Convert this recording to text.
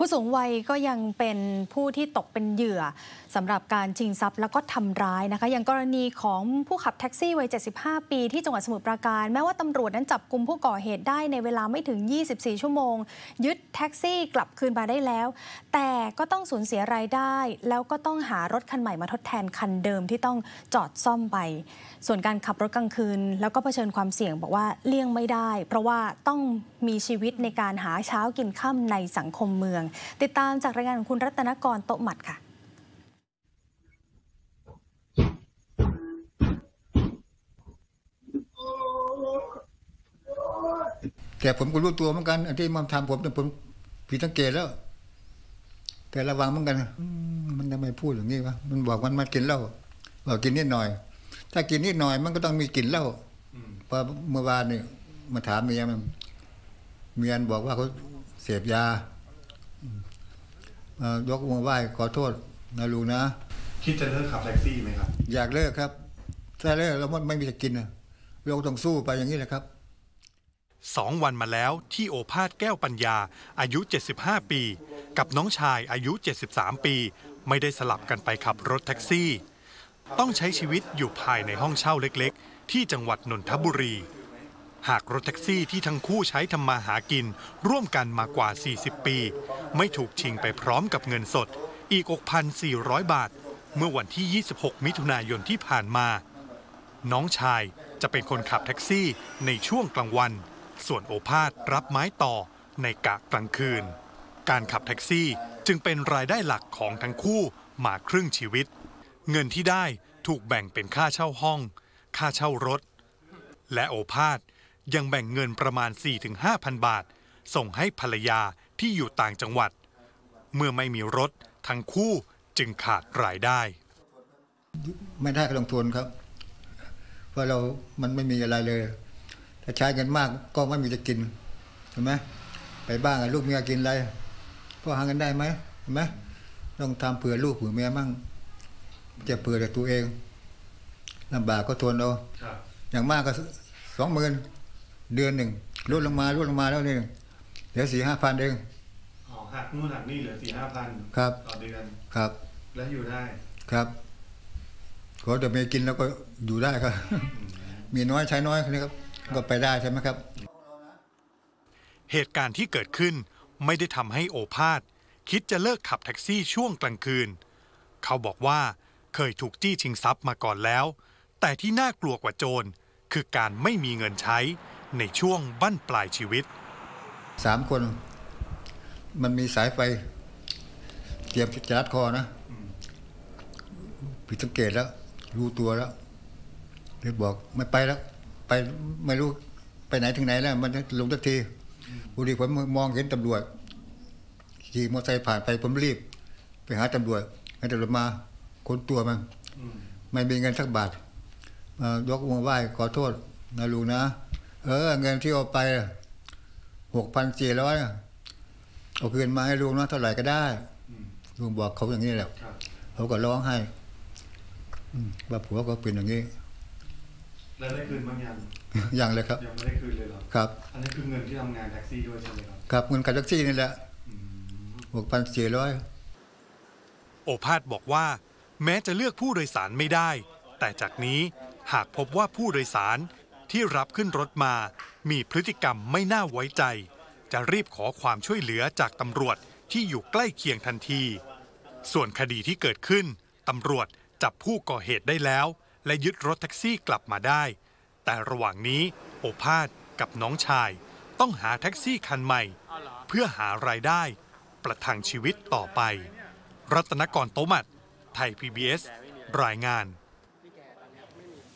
ผู้สูงวัยก็ยังเป็นผู้ที่ตกเป็นเหยื่อสำหรับการชิงทรัพย์แล้วก็ทำร้ายนะคะ อย่างกรณีของผู้ขับแท็กซี่วัย 75 ปีที่จังหวัดสมุทรปราการ แม้ว่าตำรวจนั้นจับกลุ่มผู้ก่อเหตุได้ในเวลาไม่ถึง 24 ชั่วโมง ยึดแท็กซี่กลับคืนมาได้แล้ว แต่ก็ต้องสูญเสียรายได้ แล้วก็ต้องหารถคันใหม่มาทดแทนคันเดิมที่ต้องจอดซ่อมไป ส่วนการขับรถกลางคืน แล้วก็เผชิญความเสี่ยงบอกว่าเลี่ยงไม่ได้ เพราะว่าต้องมีชีวิตในการหาเช้ากินค่ำในสังคมเมืองติดตามจากรายงานของคุณรัตนกรโตหมัดค่ะแต่ผมก็รู้ตัวเหมือนกันอันที่มันทำผมแต่ผมผิดสังเกตแล้ว แต่ระวังเหมือนกันมันทำไมพูดอย่างนี้วะมันบอกมันมากินเหล้าบอกกินนิดหน่อย ถ้ากินนิดหน่อยมันก็ต้องมีกลิ่นเหล้าเพอเมื่อวานนี่มาถามเมียมันเมียนบอกว่าเขาเสพยา ยกมือไหว้ขอโทษนะลุงนะ คิดจะเลิกขับแท็กซี่ไหมครับ อยากเลิกครับ ถ้าเลิกแล้วมันไม่มีจะกินนะเราต้องสู้ไปอย่างนี้แหละครับสองวันมาแล้วที่โอภาสแก้วปัญญา อายุ 75 ปี กับน้องชายอายุ 73 ปี ไม่ได้สลับกันไปขับรถแท็กซี่ ต้องใช้ชีวิตอยู่ภายในห้องเช่าเล็กๆ ที่จังหวัดนนทบุรี หากรถแท็กซี่ที่ทั้งคู่ใช้ทำมาหากิน ร่วมกันมากว่า 40 ปี ไม่ถูกชิงไปพร้อมกับเงินสด อีก 6,400 บาท เมื่อวันที่ 26 มิถุนายนที่ผ่านมา น้องชายจะเป็นคนขับแท็กซี่ในช่วงกลางวัน ส่วนโอภาสรับไม้ต่อในกะกลางคืน การขับแท็กซี่จึงเป็นรายได้หลักของทั้งคู่มาครึ่งชีวิต เงินที่ได้ถูกแบ่งเป็นค่าเช่าห้อง ค่าเช่ารถ และโอภาส ยังแบ่งเงินประมาณ 4-5,000 บาท ส่งให้ภรรยาที่อยู่ต่างจังหวัด เมื่อไม่มีรถทั้งคู่จึงขาดรายได้ ไม่ได้ก็ลงทุนครับ เพราะเรามันไม่มีอะไรเลย ถ้าใช้เงินมากก็ไม่มีจะกินเห็นไหมไปบ้านกับลูกเมียกินอะไรพ่อหาเงินได้ไหมเห็นไหมต้องทำเผื่อลูกเผื่อเมียมั่งจะเผื่อแต่ตัวเองลำบากก็ทนเอาครับอย่างมากก็สองหมื่น เดือนหนึ่งลดลงมาลดลงมาแล้วนี่เหลือสี่ห้าพันเองอ๋อหักนู่นหักนี่เหลือสี่ห้าพันครับต่อเดือนครับ แล้วอยู่ได้ครับขอแต่เมียกินแล้วก็อยู่ได้ครับ มีน้อยใช้น้อยนี่ครับ ก็ไปได้ใช่ไหมครับ เหตุการณ์ที่เกิดขึ้นไม่ได้ทำให้โอภาสคิดจะเลิกขับแท็กซี่ช่วงกลางคืน เขาบอกว่าเคยถูกจี้ชิงทรัพย์มาก่อนแล้ว แต่ที่น่ากลัวกว่าโจรคือการไม่มีเงินใช้ ในช่วงบั้นปลายชีวิตสามคน มันมีสายไฟ เตรียมจะรัดคอนะผิดสังเกตแล้ว รู้ตัวแล้วเลยบอกไม่ไปแล้ว ไปไม่รู้ไปไหนถึงไหนแล้ว มันลงสักทีบุรีผมมองเห็นตำรวจขี่มอเตอร์ไซค์ผ่านไปผมรีบ ไปหาตำรวจให้ตำรวจมาค้นตัวมันไม่มีเงินสักบาทเอ่อยกมือไหว้ขอโทษนะลุงนะ เออ เงินที่เอาไปหกพันสี่ร้อยเอาคืนมาให้ลุงนะเท่าไหร่ก็ได้ลุงบอกเขาอย่างนี้แหละครับเขาก็ร้องให้อืมว่าผัวก็เป็นอย่างนี้แล้วได้คืนบ้างยังอย่างเลยครับยังไม่ได้คืนเลยเหรอครับ อันนี้คือเงินที่ทำงานแท็กซี่ด้วยใช่ไหมครับครับเงินกับแท็กซี่นี่แหละอืมหกพันสี่ร้อยโอภาสบอกว่า แม้จะเลือกผู้โดยสารไม่ได้ แต่จากนี้หากพบว่าผู้โดยสาร ที่รับขึ้นรถมา มีพฤติกรรมไม่น่าไว้ใจ จะรีบขอความช่วยเหลือจากตำรวจที่อยู่ใกล้เคียงทันที ส่วนคดีที่เกิดขึ้นตำรวจจับผู้ก่อเหตุได้แล้ว และยึดรถแท็กซี่กลับมาได้ แต่ระหว่างนี้โอภาสกับน้องชาย ต้องหาแท็กซี่คันใหม่ เพื่อหารายได้ ประทังชีวิตต่อไป รัตนกรโตมัดไทย PBS รายงาน